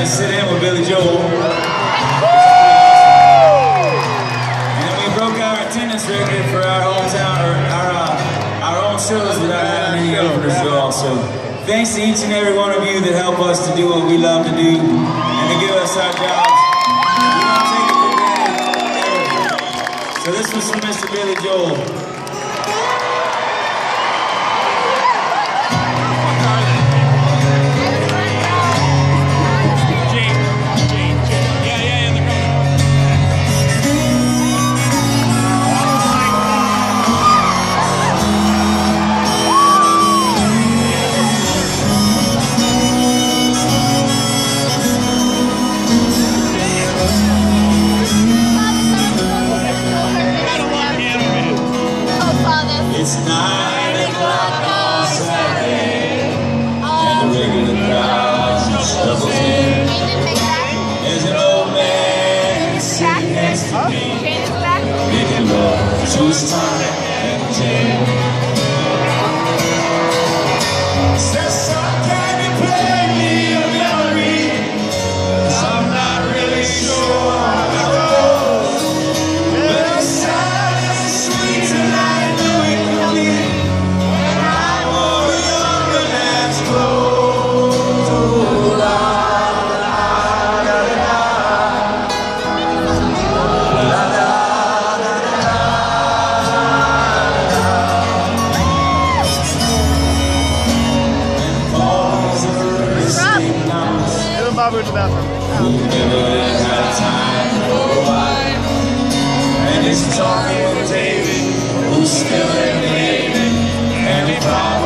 to sit in with Billy Joel. And we broke our attendance record for our hometown, or our, uh, our own shows without having any openers at all. So thanks to each and every one of you that help us to do what we love to do and to give us our jobs. We don't take it for granted. So this was from Mr. Billy Joel. It's nine o'clock on Saturday, and the regular crowd shuffles in. There's an old man sitting next to me, making love to his tonic and gin. The bathroom. And he's talking with David, who's still in Navy, and he.